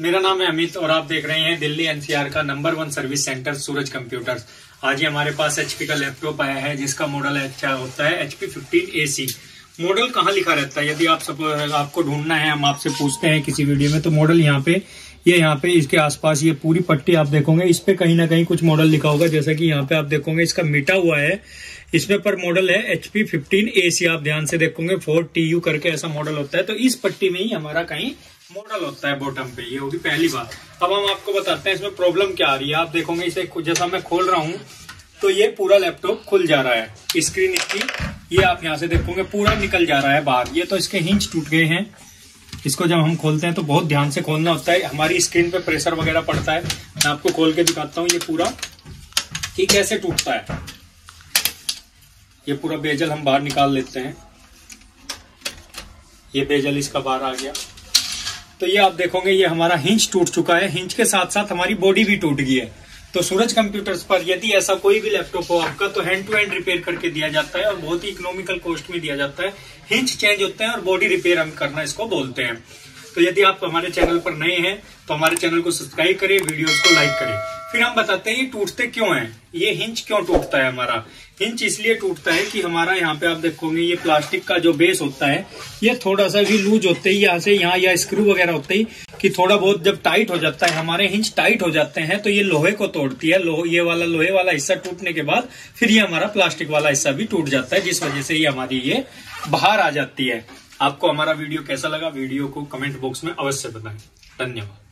मेरा नाम है अमित और आप देख रहे हैं दिल्ली एनसीआर का number one service centre, Suraj Computers. आज ही हमारे पास एचपी का लैपटॉप आया है, जिसका मॉडल अच्छा होता है एचपी फिफ्टीन ए मॉडल कहाँ लिखा रहता है? यदि आप सब, आपको ढूंढना है, हम आपसे पूछते हैं किसी वीडियो में तो मॉडल यहाँ पे, ये यह यहाँ पे, इसके आसपास ये पूरी पट्टी आप देखोगे, इस पे कहीं ना कहीं कुछ मॉडल लिखा होगा, जैसा कि यहाँ पे आप देखोगे, इसका मिटा हुआ है, इसमें पर मॉडल है एचपी फिफ्टीन ए सी आप ध्यान से देखोगे फोर टी यू करके ऐसा मॉडल होता है तो इस पट्टी में ही हमारा कहीं मॉडल होता है बॉटम पे, ये होगी पहली बात। अब हम आपको बताते हैं, इसमें प्रॉब्लम क्या आ रही है, आप देखोगे, इसे जैसा मैं खोल रहा हूँ तो ये पूरा लैपटॉप खुल जा रहा है स्क्रीन इसकी ये आप यहाँ से देखोगे, पूरा निकल जा रहा है बाहर। ये तो इसके हिंच टूट गए हैं। इसको जब हम खोलते हैं तो बहुत ध्यान से खोलना होता है। हमारी स्क्रीन पे प्रेशर वगैरह पड़ता है। मैं आपको खोल के दिखाता हूँ, ये पूरा कि कैसे टूटता है। ये पूरा बेजल हम बाहर निकाल लेते हैं। ये बेजल इसका बाहर आ गया। तो ये आप देखोगे, ये हमारा हिंच टूट चुका है। हिंच के साथ साथ हमारी बॉडी भी टूट गई है। तो सूरज कंप्यूटर्स पर यदि ऐसा कोई भी लैपटॉप हो आपका तो हैंड टू हैंड रिपेयर करके दिया जाता है और बहुत ही इकोनॉमिकल कॉस्ट में दिया जाता है। हिंच चेंज होते हैं और बॉडी रिपेयर हम करना इसको बोलते हैं। तो यदि आप हमारे चैनल पर नए हैं तो हमारे चैनल को सब्सक्राइब करें वीडियोस को लाइक करें। फिर हम बताते हैं ये टूटते क्यों हैं? ये हिंच क्यों टूटता है हमारा? हिंच इसलिए टूटता है कि हमारा यहाँ पे आप देखोगे ये प्लास्टिक का जो बेस होता है ये थोड़ा सा भी लूज होते ही यहाँ से यहाँ या स्क्रू वगैरह होते ही कि थोड़ा बहुत जब टाइट हो जाता है हमारे हिंच टाइट हो जाते हैं तो ये लोहे को तोड़ती है। लो, ये वाला लोहे वाला हिस्सा टूटने के बाद फिर ये हमारा प्लास्टिक वाला हिस्सा भी टूट जाता है जिस वजह से ये हमारी ये बाहर आ जाती है। आपको हमारा वीडियो कैसा लगा वीडियो को कमेंट बॉक्स में अवश्य बताएँ। धन्यवाद।